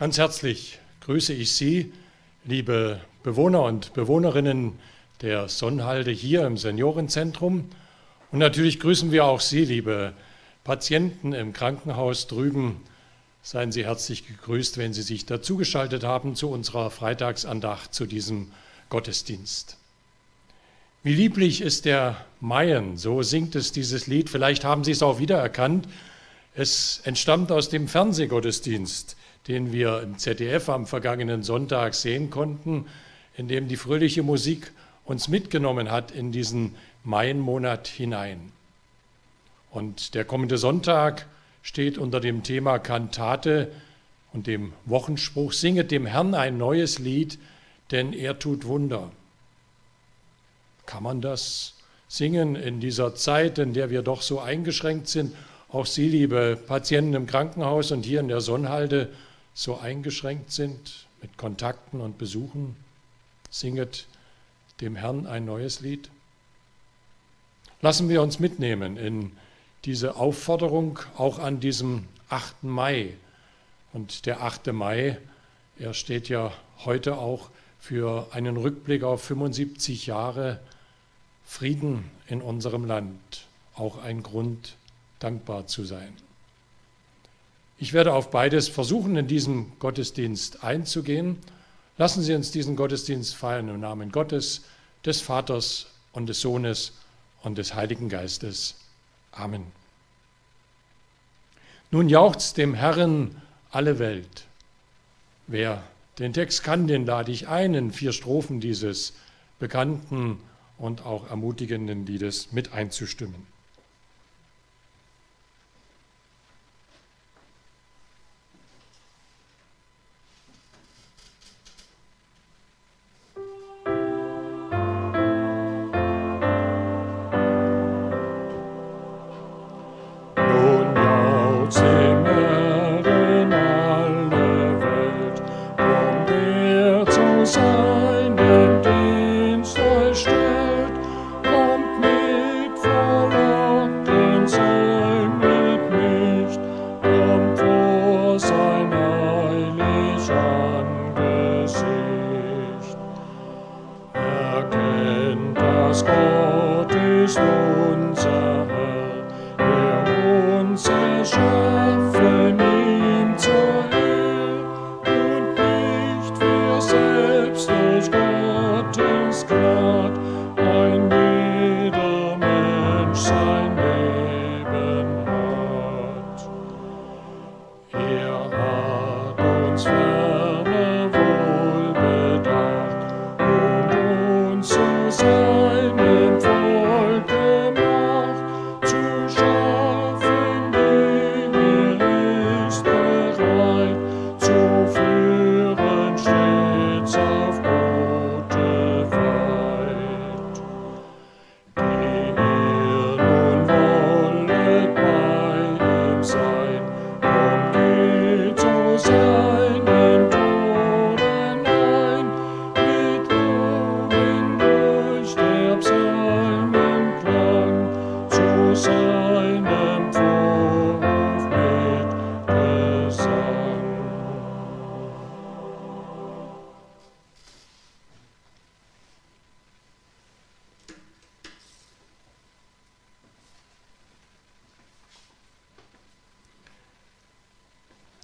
Ganz herzlich grüße ich Sie, liebe Bewohner und Bewohnerinnen der Sonnhalde hier im Seniorenzentrum. Und natürlich grüßen wir auch Sie, liebe Patienten im Krankenhaus drüben. Seien Sie herzlich gegrüßt, wenn Sie sich dazugeschaltet haben zu unserer Freitagsandacht, zu diesem Gottesdienst. Wie lieblich ist der Mayen, so singt es dieses Lied. Vielleicht haben Sie es auch wiedererkannt. Es entstammt aus dem Fernsehgottesdienst, den wir im ZDF am vergangenen Sonntag sehen konnten, in dem die fröhliche Musik uns mitgenommen hat in diesen Maienmonat hinein. Und der kommende Sonntag steht unter dem Thema Kantate und dem Wochenspruch Singet dem Herrn ein neues Lied, denn er tut Wunder. Kann man das singen in dieser Zeit, in der wir doch so eingeschränkt sind? Auch Sie, liebe Patienten im Krankenhaus und hier in der Sonnhalde, so eingeschränkt sind mit Kontakten und Besuchen? Singet dem Herrn ein neues Lied? Lassen wir uns mitnehmen in diese Aufforderung auch an diesem 8. Mai. Und der 8. Mai, er steht ja heute auch für einen Rückblick auf 75 Jahre Frieden in unserem Land. Auch ein Grund, dankbar zu sein. Ich werde auf beides versuchen, in diesem Gottesdienst einzugehen. Lassen Sie uns diesen Gottesdienst feiern im Namen Gottes, des Vaters und des Sohnes und des Heiligen Geistes. Amen. Nun jauchzt dem Herrn alle Welt. Wer den Text kann, den lade ich ein, in vier Strophen dieses bekannten und auch ermutigenden Liedes mit einzustimmen.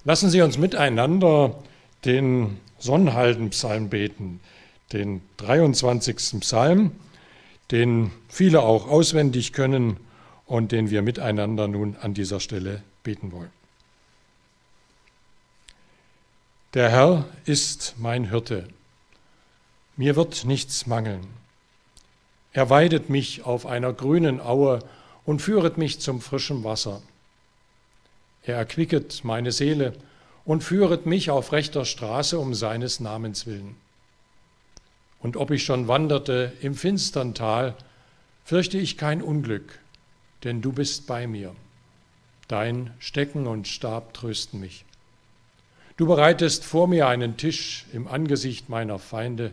Lassen Sie uns miteinander den Sonnenhaldenpsalm beten, den 23. Psalm, den viele auch auswendig können und den wir miteinander nun an dieser Stelle beten wollen. Der Herr ist mein Hirte, mir wird nichts mangeln. Er weidet mich auf einer grünen Aue und führet mich zum frischen Wasser. Er erquicket meine Seele und führet mich auf rechter Straße um seines Namens willen. Und ob ich schon wanderte im finstern Tal, fürchte ich kein Unglück, denn du bist bei mir. Dein Stecken und Stab trösten mich. Du bereitest vor mir einen Tisch im Angesicht meiner Feinde.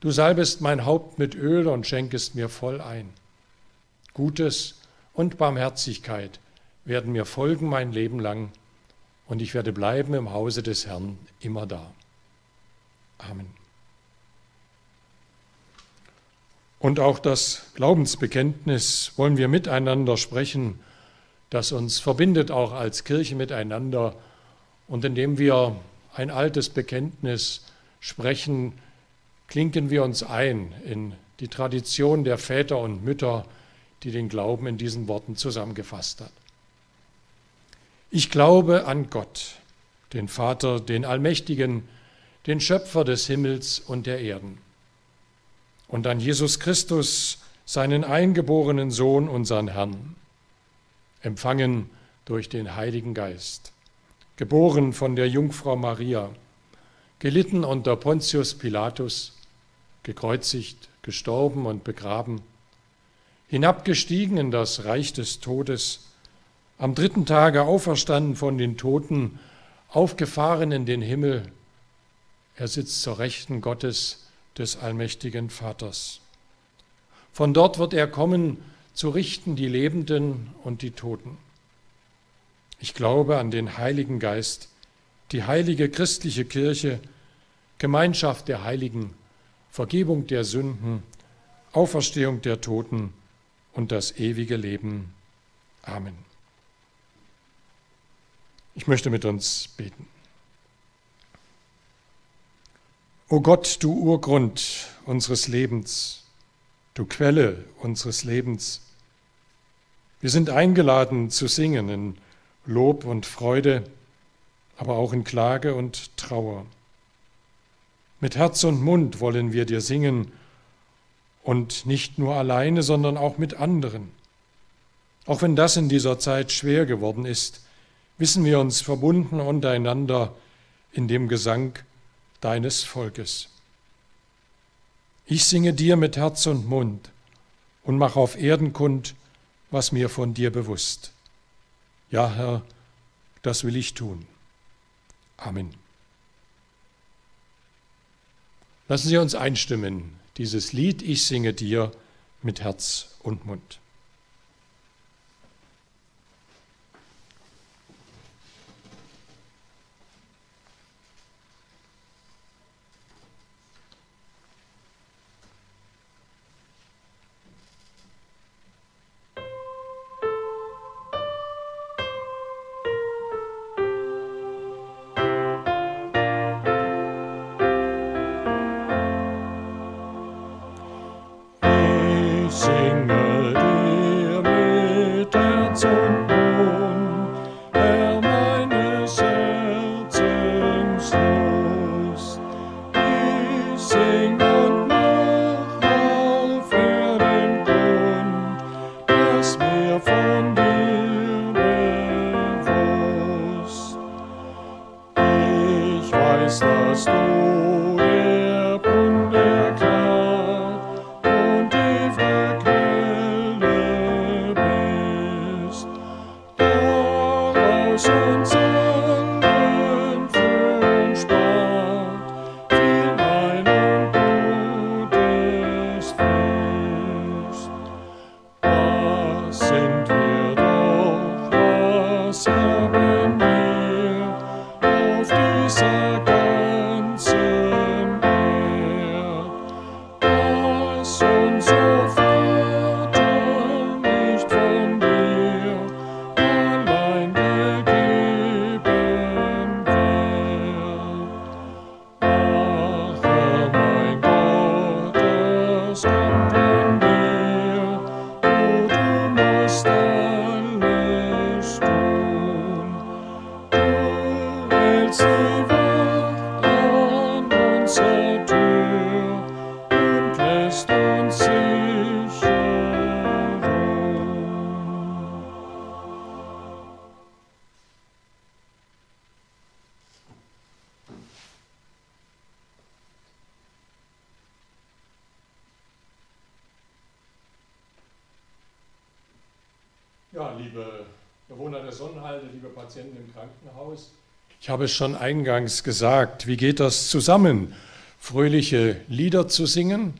Du salbest mein Haupt mit Öl und schenkest mir voll ein. Gutes und Barmherzigkeit werden mir folgen mein Leben lang, und ich werde bleiben im Hause des Herrn immer da. Amen. Und auch das Glaubensbekenntnis wollen wir miteinander sprechen, das uns verbindet auch als Kirche miteinander und indem wir ein altes Bekenntnis sprechen, klinken wir uns ein in die Tradition der Väter und Mütter, die den Glauben in diesen Worten zusammengefasst hat. Ich glaube an Gott, den Vater, den Allmächtigen, den Schöpfer des Himmels und der Erden. Und an Jesus Christus, seinen eingeborenen Sohn, unseren Herrn, empfangen durch den Heiligen Geist, geboren von der Jungfrau Maria, gelitten unter Pontius Pilatus, gekreuzigt, gestorben und begraben, hinabgestiegen in das Reich des Todes, am dritten Tage auferstanden von den Toten, aufgefahren in den Himmel. Er sitzt zur Rechten Gottes, des allmächtigen Vaters. Von dort wird er kommen, zu richten die Lebenden und die Toten. Ich glaube an den Heiligen Geist, die heilige christliche Kirche, Gemeinschaft der Heiligen, Vergebung der Sünden, Auferstehung der Toten und das ewige Leben. Amen. Ich möchte mit uns beten. O Gott, du Urgrund unseres Lebens, du Quelle unseres Lebens, wir sind eingeladen zu singen in Lob und Freude, aber auch in Klage und Trauer. Mit Herz und Mund wollen wir dir singen und nicht nur alleine, sondern auch mit anderen. Auch wenn das in dieser Zeit schwer geworden ist, wissen wir uns verbunden untereinander in dem Gesang deines Volkes. Ich singe dir mit Herz und Mund und mache auf Erden kund, was mir von dir bewusst. Ja, Herr, das will ich tun. Amen. Lassen Sie uns einstimmen, dieses Lied Ich singe dir mit Herz und Mund. Said. Habe es schon eingangs gesagt, wie geht das zusammen, fröhliche Lieder zu singen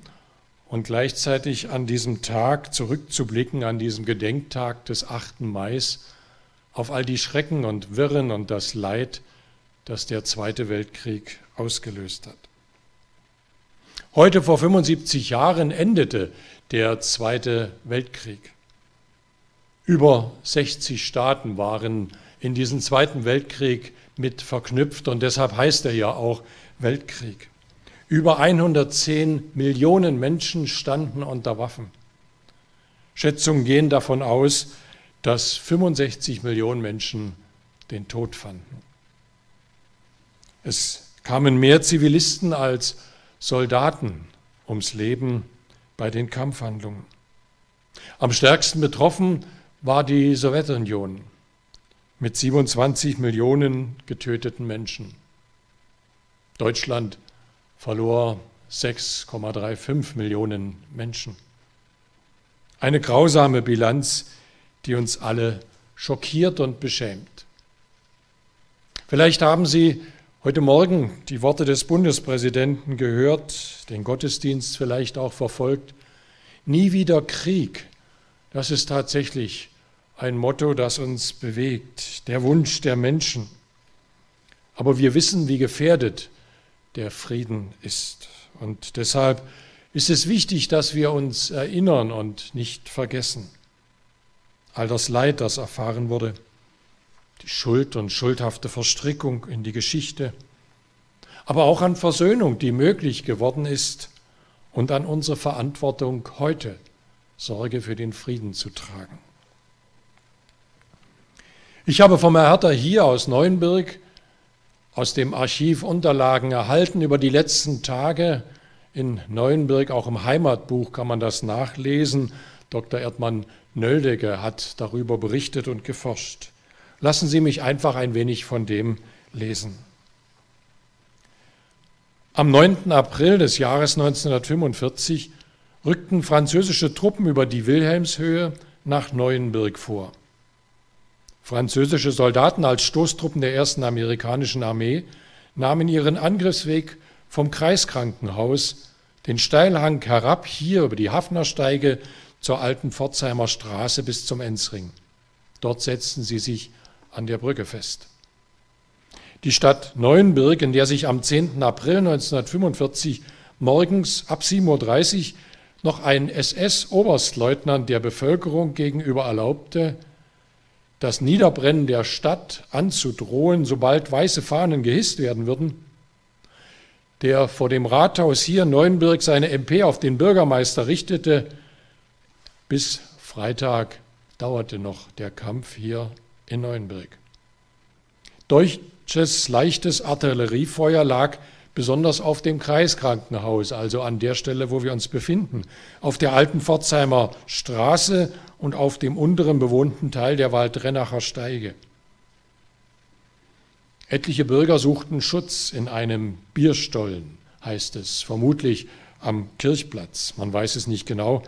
und gleichzeitig an diesem Tag zurückzublicken, an diesem Gedenktag des 8. Mai, auf all die Schrecken und Wirren und das Leid, das der Zweite Weltkrieg ausgelöst hat. Heute vor 75 Jahren endete der Zweite Weltkrieg. Über 60 Staaten waren in diesen Zweiten Weltkrieg mit verknüpft und deshalb heißt er ja auch Weltkrieg. Über 110 Millionen Menschen standen unter Waffen. Schätzungen gehen davon aus, dass 65 Millionen Menschen den Tod fanden. Es kamen mehr Zivilisten als Soldaten ums Leben bei den Kampfhandlungen. Am stärksten betroffen war die Sowjetunion mit 27 Millionen getöteten Menschen. Deutschland verlor 6,35 Millionen Menschen. Eine grausame Bilanz, die uns alle schockiert und beschämt. Vielleicht haben Sie heute Morgen die Worte des Bundespräsidenten gehört, den Gottesdienst vielleicht auch verfolgt. Nie wieder Krieg. Das ist tatsächlich ein Motto, das uns bewegt, der Wunsch der Menschen. Aber wir wissen, wie gefährdet der Frieden ist. Und deshalb ist es wichtig, dass wir uns erinnern und nicht vergessen. All das Leid, das erfahren wurde, die Schuld und schuldhafte Verstrickung in die Geschichte, aber auch an Versöhnung, die möglich geworden ist, und an unsere Verantwortung heute, Sorge für den Frieden zu tragen. Ich habe vom Herr Hertha hier aus Neuenburg aus dem Archiv Unterlagen erhalten über die letzten Tage in Neuenburg, auch im Heimatbuch kann man das nachlesen. Dr. Erdmann Nöldecke hat darüber berichtet und geforscht. Lassen Sie mich einfach ein wenig von dem lesen. Am 9. April des Jahres 1945 rückten französische Truppen über die Wilhelmshöhe nach Neuenburg vor. Französische Soldaten als Stoßtruppen der ersten amerikanischen Armee nahmen ihren Angriffsweg vom Kreiskrankenhaus den Steilhang herab hier über die Hafnersteige zur alten Pforzheimer Straße bis zum Enzring. Dort setzten sie sich an der Brücke fest. Die Stadt Neuenburg, in der sich am 10. April 1945 morgens ab 7.30 Uhr noch ein SS-Oberstleutnant der Bevölkerung gegenüber erlaubte, das Niederbrennen der Stadt anzudrohen, sobald weiße Fahnen gehisst werden würden, der vor dem Rathaus hier in Neuenburg seine MP auf den Bürgermeister richtete. Bis Freitag dauerte noch der Kampf hier in Neuenburg. Deutsches leichtes Artilleriefeuer lag besonders auf dem Kreiskrankenhaus, also an der Stelle, wo wir uns befinden, auf der alten Pforzheimer Straße und auf dem unteren bewohnten Teil der Waldrennacher Steige. Etliche Bürger suchten Schutz in einem Bierstollen, heißt es, vermutlich am Kirchplatz. Man weiß es nicht genau,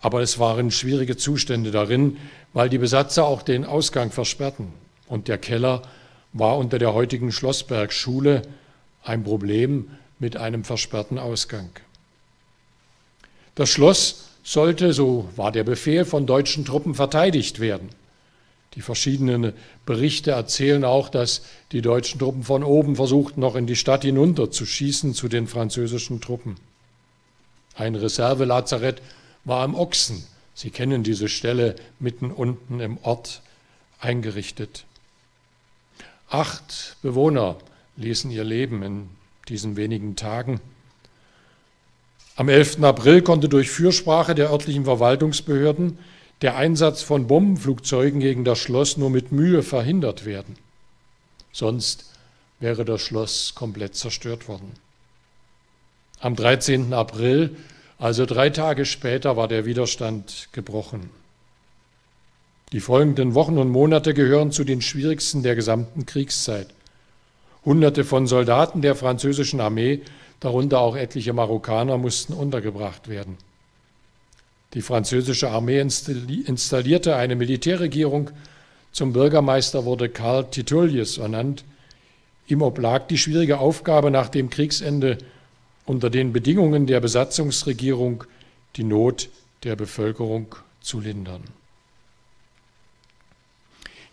aber es waren schwierige Zustände darin, weil die Besatzer auch den Ausgang versperrten. Und der Keller war unter der heutigen Schlossbergschule ein Problem mit einem versperrten Ausgang. Das Schloss sollte, so war der Befehl, von deutschen Truppen verteidigt werden. Die verschiedenen Berichte erzählen auch, dass die deutschen Truppen von oben versuchten, noch in die Stadt hinunter zu schießen zu den französischen Truppen. Ein Reservelazarett war am Ochsen. Sie kennen diese Stelle mitten unten im Ort eingerichtet. Acht Bewohner ließen ihr Leben in diesen wenigen Tagen. Am 11. April konnte durch Fürsprache der örtlichen Verwaltungsbehörden der Einsatz von Bombenflugzeugen gegen das Schloss nur mit Mühe verhindert werden. Sonst wäre das Schloss komplett zerstört worden. Am 13. April, also drei Tage später, war der Widerstand gebrochen. Die folgenden Wochen und Monate gehören zu den schwierigsten der gesamten Kriegszeit. Hunderte von Soldaten der französischen Armee, darunter auch etliche Marokkaner, mussten untergebracht werden. Die französische Armee installierte eine Militärregierung. Zum Bürgermeister wurde Karl Titulius ernannt. Ihm oblag die schwierige Aufgabe, nach dem Kriegsende unter den Bedingungen der Besatzungsregierung die Not der Bevölkerung zu lindern.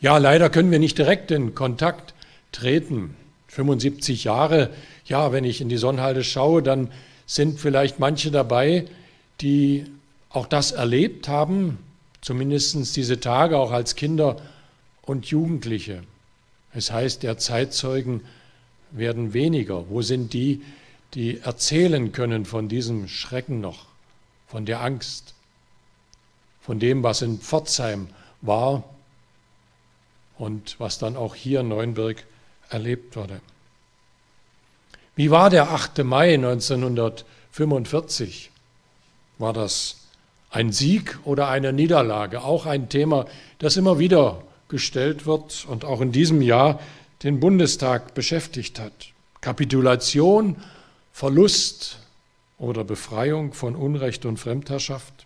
Ja, leider können wir nicht direkt in Kontakt treten. 75 Jahre, ja, wenn ich in die Sonnhalde schaue, dann sind vielleicht manche dabei, die auch das erlebt haben, zumindest diese Tage auch als Kinder und Jugendliche. Es heißt, der Zeitzeugen werden weniger. Wo sind die, die erzählen können von diesem Schrecken noch, von der Angst, von dem, was in Pforzheim war und was dann auch hier in Neuenburg erlebt wurde. Wie war der 8. Mai 1945? War das ein Sieg oder eine Niederlage? Auch ein Thema, das immer wieder gestellt wird und auch in diesem Jahr den Bundestag beschäftigt hat. Kapitulation, Verlust oder Befreiung von Unrecht und Fremdherrschaft?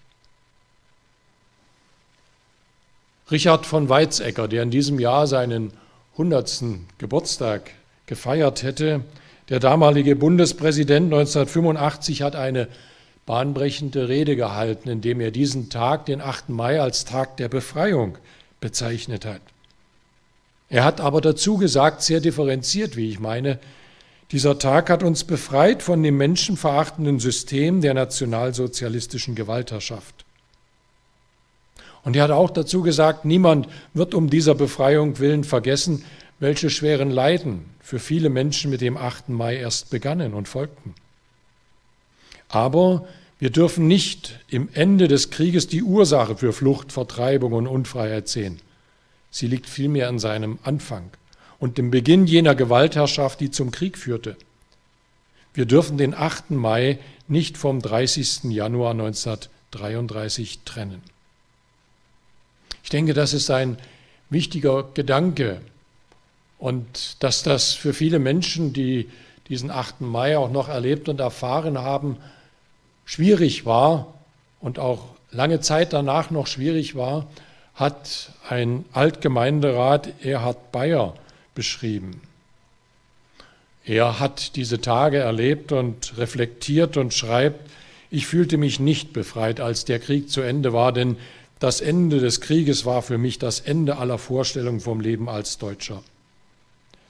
Richard von Weizsäcker, der in diesem Jahr seinen 100. Geburtstag gefeiert hätte, der damalige Bundespräsident 1985 hat eine bahnbrechende Rede gehalten, indem er diesen Tag, den 8. Mai, als Tag der Befreiung bezeichnet hat. Er hat aber dazu gesagt, sehr differenziert, wie ich meine, dieser Tag hat uns befreit von dem menschenverachtenden System der nationalsozialistischen Gewaltherrschaft. Und er hat auch dazu gesagt, niemand wird um dieser Befreiung willen vergessen, welche schweren Leiden für viele Menschen mit dem 8. Mai erst begannen und folgten. Aber wir dürfen nicht im Ende des Krieges die Ursache für Flucht, Vertreibung und Unfreiheit sehen. Sie liegt vielmehr an seinem Anfang und dem Beginn jener Gewaltherrschaft, die zum Krieg führte. Wir dürfen den 8. Mai nicht vom 30. Januar 1933 trennen. Ich denke, das ist ein wichtiger Gedanke und dass das für viele Menschen, die diesen 8. Mai auch noch erlebt und erfahren haben, schwierig war und auch lange Zeit danach noch schwierig war, hat ein Altgemeinderat Erhard Bayer beschrieben. Er hat diese Tage erlebt und reflektiert und schreibt, ich fühlte mich nicht befreit, als der Krieg zu Ende war, denn das Ende des Krieges war für mich das Ende aller Vorstellungen vom Leben als Deutscher.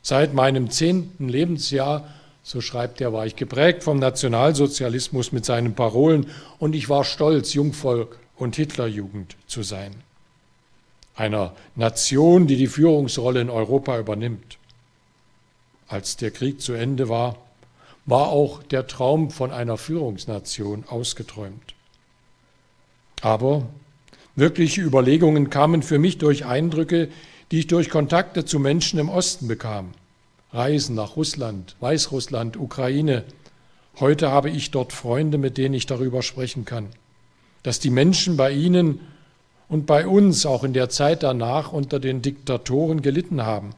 Seit meinem zehnten Lebensjahr, so schreibt er, war ich geprägt vom Nationalsozialismus mit seinen Parolen und ich war stolz, Jungvolk und Hitlerjugend zu sein. Einer Nation, die die Führungsrolle in Europa übernimmt. Als der Krieg zu Ende war, war auch der Traum von einer Führungsnation ausgeträumt. Aber Wirkliche Überlegungen kamen für mich durch Eindrücke, die ich durch Kontakte zu Menschen im Osten bekam. Reisen nach Russland, Weißrussland, Ukraine. Heute habe ich dort Freunde, mit denen ich darüber sprechen kann. Dass die Menschen bei ihnen und bei uns auch in der Zeit danach unter den Diktatoren gelitten haben.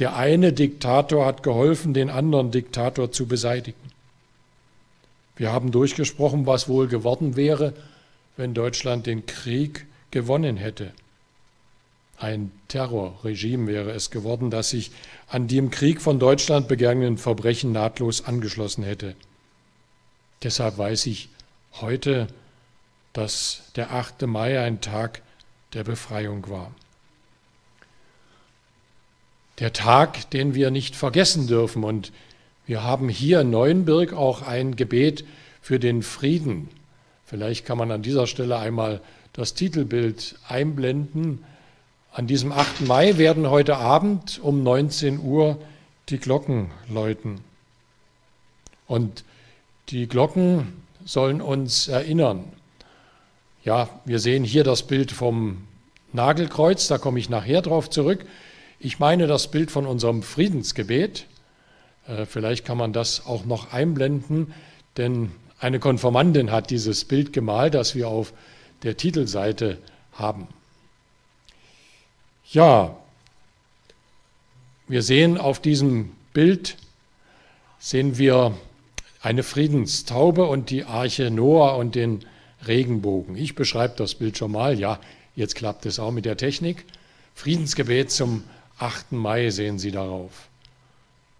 Der eine Diktator hat geholfen, den anderen Diktator zu beseitigen. Wir haben durchgesprochen, was wohl geworden wäre, wenn Deutschland den Krieg gewonnen hätte. Ein Terrorregime wäre es geworden, das sich an die im Krieg von Deutschland begangenen Verbrechen nahtlos angeschlossen hätte. Deshalb weiß ich heute, dass der 8. Mai ein Tag der Befreiung war. Der Tag, den wir nicht vergessen dürfen. Und wir haben hier in Neuenburg auch ein Gebet für den Frieden Vielleicht kann man an dieser Stelle einmal das Titelbild einblenden. An diesem 8. Mai werden heute Abend um 19 Uhr die Glocken läuten. Und die Glocken sollen uns erinnern. Ja, wir sehen hier das Bild vom Nagelkreuz, da komme ich nachher drauf zurück. Ich meine das Bild von unserem Friedensgebet. Äh, vielleicht kann man das auch noch einblenden, denn eine Konformandin hat dieses Bild gemalt, das wir auf der Titelseite haben. Ja, wir sehen auf diesem Bild, sehen wir eine Friedenstaube und die Arche Noah und den Regenbogen. Ich beschreibe das Bild schon mal. Ja, jetzt klappt es auch mit der Technik. Friedensgebet zum 8. Mai sehen Sie darauf.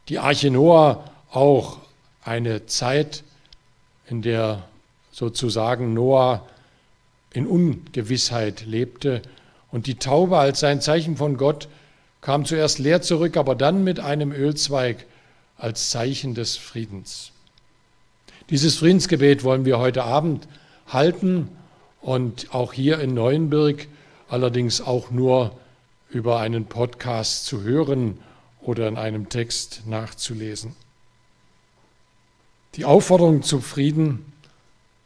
Die Arche Noah auch eine Zeit, in der sozusagen Noah in Ungewissheit lebte und die Taube als sein Zeichen von Gott kam zuerst leer zurück, aber dann mit einem Ölzweig als Zeichen des Friedens. Dieses Friedensgebet wollen wir heute Abend halten und auch hier in Neuenburg allerdings auch nur über einen Podcast zu hören oder in einem Text nachzulesen. Die Aufforderung zum Frieden,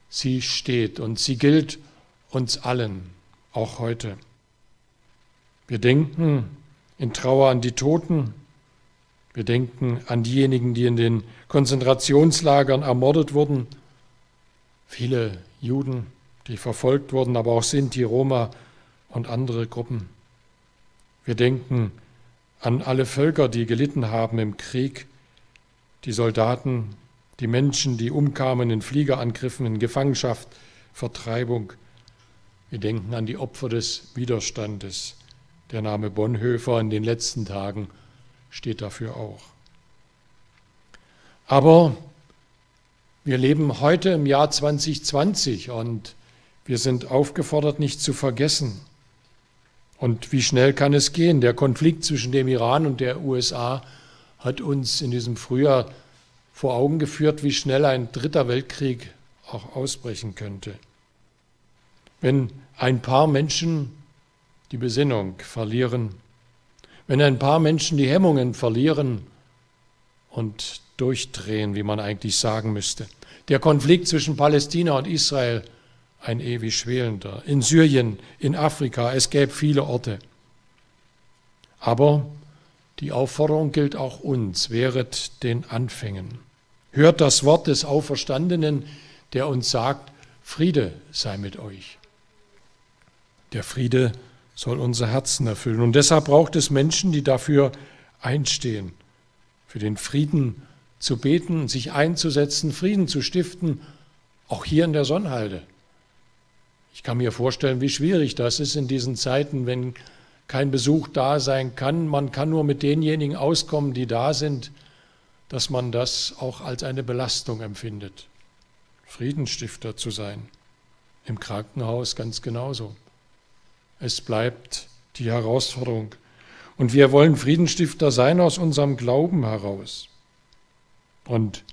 sie steht und sie gilt uns allen, auch heute. Wir denken in Trauer an die Toten, wir denken an diejenigen, die in den Konzentrationslagern ermordet wurden, viele Juden, die verfolgt wurden, aber auch Sinti, Roma und andere Gruppen. Wir denken an alle Völker, die gelitten haben im Krieg, die Soldaten, die Menschen, die umkamen in Fliegerangriffen, in Gefangenschaft, Vertreibung. Wir denken an die Opfer des Widerstandes. Der Name Bonhoeffer in den letzten Tagen steht dafür auch. Aber wir leben heute im Jahr 2020 und wir sind aufgefordert, nicht zu vergessen. Und wie schnell kann es gehen? Der Konflikt zwischen dem Iran und der USA hat uns in diesem Frühjahr vor Augen geführt, wie schnell ein dritter Weltkrieg auch ausbrechen könnte. Wenn ein paar Menschen die Besinnung verlieren, wenn ein paar Menschen die Hemmungen verlieren und durchdrehen, wie man eigentlich sagen müsste. Der Konflikt zwischen Palästina und Israel ein ewig schwelender. In Syrien, in Afrika, es gäbe viele Orte. Aber die Aufforderung gilt auch uns, wehret den Anfängen. Hört das Wort des Auferstandenen, der uns sagt, Friede sei mit euch. Der Friede soll unser Herzen erfüllen. Und deshalb braucht es Menschen, die dafür einstehen, für den Frieden zu beten, sich einzusetzen, Frieden zu stiften, auch hier in der Sonnhalde. Ich kann mir vorstellen, wie schwierig das ist in diesen Zeiten, wenn kein Besuch da sein kann. Man kann nur mit denjenigen auskommen, die da sind, dass man das auch als eine Belastung empfindet. Friedensstifter zu sein. Im Krankenhaus ganz genauso. Es bleibt die Herausforderung. Und wir wollen Friedensstifter sein aus unserem Glauben heraus. Und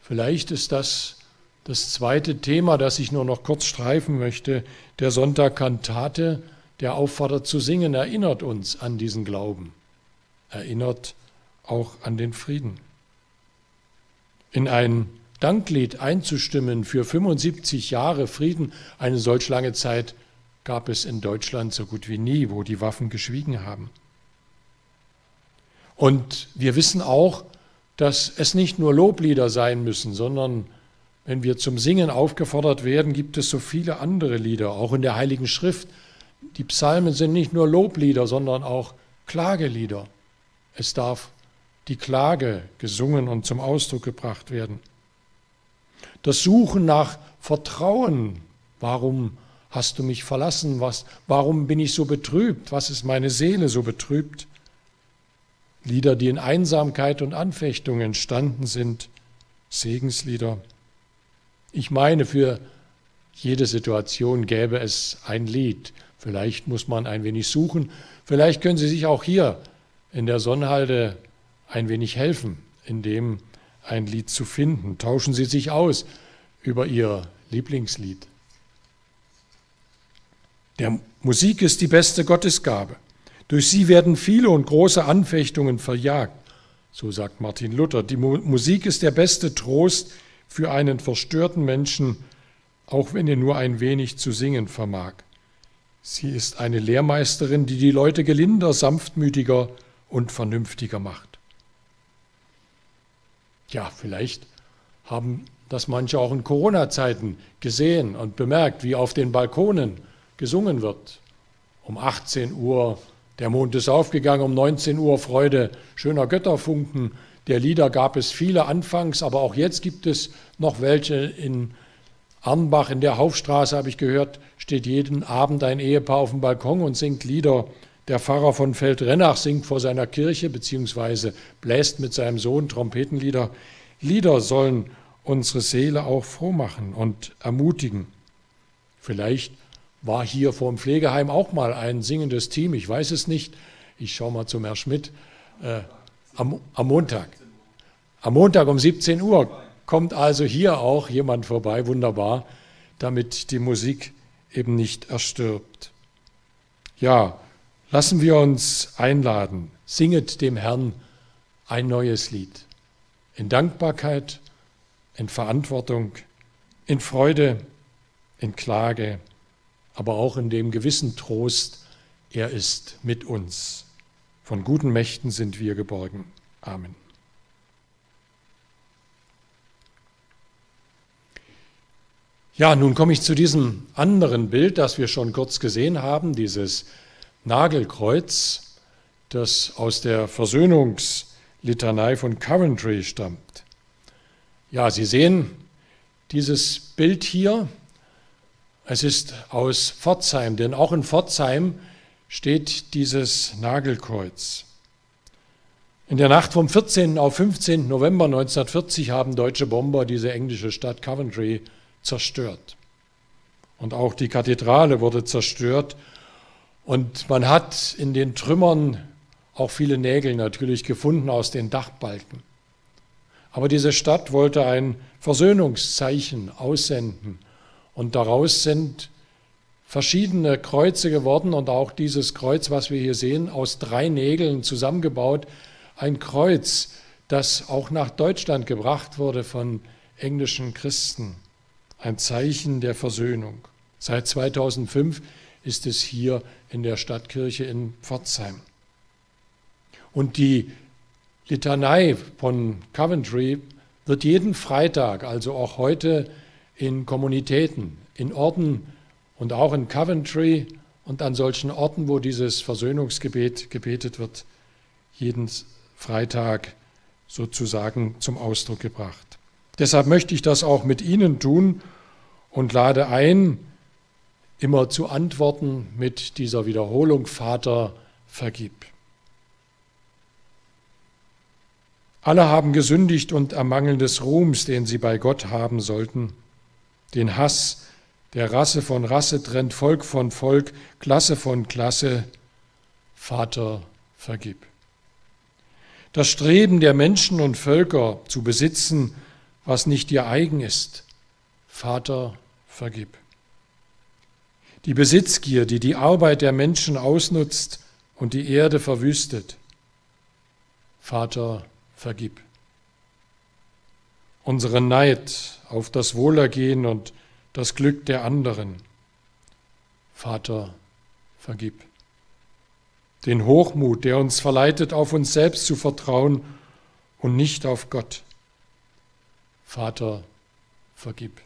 vielleicht ist das das zweite Thema, das ich nur noch kurz streifen möchte. Der Sonntag Kantate, der auffordert zu singen, erinnert uns an diesen Glauben, erinnert auch an den Frieden. In ein Danklied einzustimmen für 75 Jahre Frieden, eine solch lange Zeit gab es in Deutschland so gut wie nie, wo die Waffen geschwiegen haben. Und wir wissen auch, dass es nicht nur Loblieder sein müssen, sondern wenn wir zum Singen aufgefordert werden, gibt es so viele andere Lieder, auch in der Heiligen Schrift. Die Psalmen sind nicht nur Loblieder, sondern auch Klagelieder. Es darf die Klage gesungen und zum Ausdruck gebracht werden. Das Suchen nach Vertrauen, warum hast du mich verlassen? Was, warum bin ich so betrübt? Was ist meine Seele so betrübt? Lieder, die in Einsamkeit und Anfechtung entstanden sind, Segenslieder. Ich meine, für jede Situation gäbe es ein Lied. Vielleicht muss man ein wenig suchen. Vielleicht können Sie sich auch hier in der Sonnhalde ein wenig helfen, indem ein Lied zu finden. Tauschen Sie sich aus über Ihr Lieblingslied. Der Musik ist die beste Gottesgabe. Durch sie werden viele und große Anfechtungen verjagt. So sagt Martin Luther. Die Musik ist der beste Trost für einen verstörten Menschen, auch wenn er nur ein wenig zu singen vermag. Sie ist eine Lehrmeisterin, die die Leute gelinder, sanftmütiger und vernünftiger macht. Ja, vielleicht haben das manche auch in Corona-Zeiten gesehen und bemerkt, wie auf den Balkonen gesungen wird. Um 18 Uhr der Mond ist aufgegangen, um 19 Uhr Freude schöner Götterfunken. Der Lieder gab es viele anfangs, aber auch jetzt gibt es noch welche in Arnbach in der Haufstraße, habe ich gehört, steht jeden Abend ein Ehepaar auf dem Balkon und singt Lieder. Der Pfarrer von Feldrennach singt vor seiner Kirche beziehungsweise bläst mit seinem Sohn Trompetenlieder. Lieder sollen unsere Seele auch froh machen und ermutigen. Vielleicht war hier vor dem Pflegeheim auch mal ein singendes Team, ich weiß es nicht. Ich schaue mal zum Herrn Schmidt. Äh, am, am Montag. Am Montag um 17 Uhr kommt also hier auch jemand vorbei, wunderbar, damit die Musik eben nicht erstirbt. Ja, lassen wir uns einladen, singet dem Herrn ein neues Lied. In Dankbarkeit, in Verantwortung, in Freude, in Klage, aber auch in dem gewissen Trost, er ist mit uns. Von guten Mächten sind wir geborgen. Amen. Ja, nun komme ich zu diesem anderen Bild, das wir schon kurz gesehen haben, dieses Nagelkreuz, das aus der Versöhnungslitanei von Coventry stammt. Ja, Sie sehen dieses Bild hier. Es ist aus Pforzheim, denn auch in Pforzheim steht dieses Nagelkreuz. In der Nacht vom 14. auf 15. November 1940 haben deutsche Bomber diese englische Stadt Coventry zerstört. Und auch die Kathedrale wurde zerstört. Und man hat in den Trümmern auch viele Nägel natürlich gefunden aus den Dachbalken. Aber diese Stadt wollte ein Versöhnungszeichen aussenden. Und daraus sind verschiedene Kreuze geworden und auch dieses Kreuz, was wir hier sehen, aus drei Nägeln zusammengebaut. Ein Kreuz, das auch nach Deutschland gebracht wurde von englischen Christen ein Zeichen der Versöhnung. Seit 2005 ist es hier in der Stadtkirche in Pforzheim. Und die Litanei von Coventry wird jeden Freitag, also auch heute, in Kommunitäten, in Orten und auch in Coventry und an solchen Orten, wo dieses Versöhnungsgebet gebetet wird, jeden Freitag sozusagen zum Ausdruck gebracht. Deshalb möchte ich das auch mit Ihnen tun und lade ein, immer zu antworten mit dieser Wiederholung, Vater, vergib. Alle haben gesündigt und ermangeln des Ruhms, den sie bei Gott haben sollten. Den Hass, der Rasse von Rasse trennt, Volk von Volk, Klasse von Klasse. Vater, vergib. Das Streben der Menschen und Völker zu besitzen, was nicht ihr eigen ist. Vater, vergib. Die Besitzgier, die die Arbeit der Menschen ausnutzt und die Erde verwüstet. Vater, vergib. Unseren Neid auf das Wohlergehen und das Glück der anderen. Vater, vergib. Den Hochmut, der uns verleitet, auf uns selbst zu vertrauen und nicht auf Gott. Vater, vergib.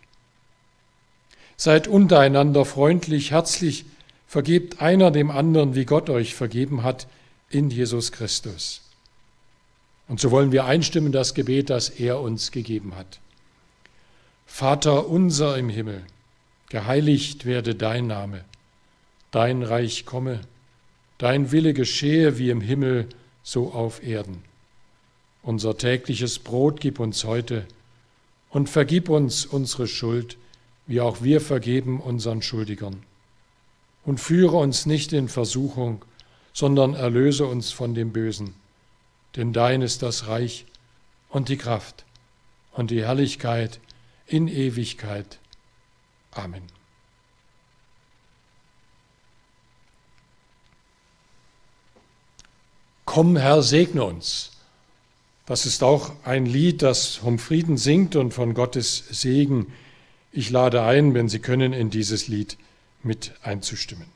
Seid untereinander freundlich, herzlich, vergebt einer dem anderen, wie Gott euch vergeben hat, in Jesus Christus. Und so wollen wir einstimmen das Gebet, das er uns gegeben hat. Vater unser im Himmel, geheiligt werde dein Name, dein Reich komme, dein Wille geschehe wie im Himmel, so auf Erden. Unser tägliches Brot gib uns heute und vergib uns unsere Schuld, wie auch wir vergeben unseren Schuldigern. Und führe uns nicht in Versuchung, sondern erlöse uns von dem Bösen. Denn dein ist das Reich und die Kraft und die Herrlichkeit in Ewigkeit. Amen. Komm, Herr, segne uns. Das ist auch ein Lied, das um Frieden singt und von Gottes Segen ich lade ein, wenn Sie können, in dieses Lied mit einzustimmen.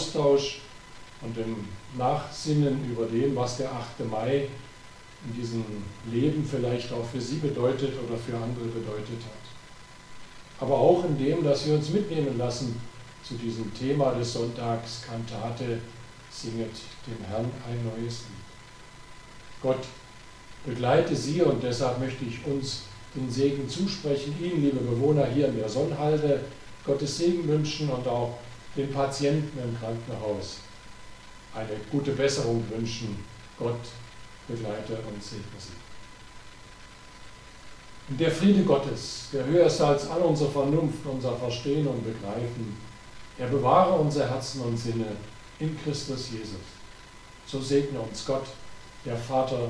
Austausch und im Nachsinnen über dem, was der 8. Mai in diesem Leben vielleicht auch für Sie bedeutet oder für andere bedeutet hat. Aber auch in dem, dass wir uns mitnehmen lassen zu diesem Thema des Sonntags Kantate, singet dem Herrn ein neues Lied. Gott begleite Sie und deshalb möchte ich uns den Segen zusprechen, Ihnen, liebe Bewohner hier in der Sonnhalde, Gottes Segen wünschen und auch den Patienten im Krankenhaus eine gute Besserung wünschen. Gott begleite und segne sie. Und der Friede Gottes, der höher ist als all unsere Vernunft, unser Verstehen und Begreifen, er bewahre unsere Herzen und Sinne in Christus Jesus. So segne uns Gott, der Vater,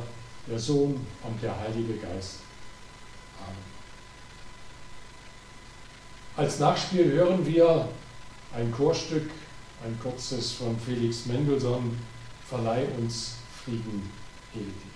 der Sohn und der Heilige Geist. Als Nachspiel hören wir ein Chorstück, ein kurzes von Felix Mendelssohn, Verleih uns Frieden ewig.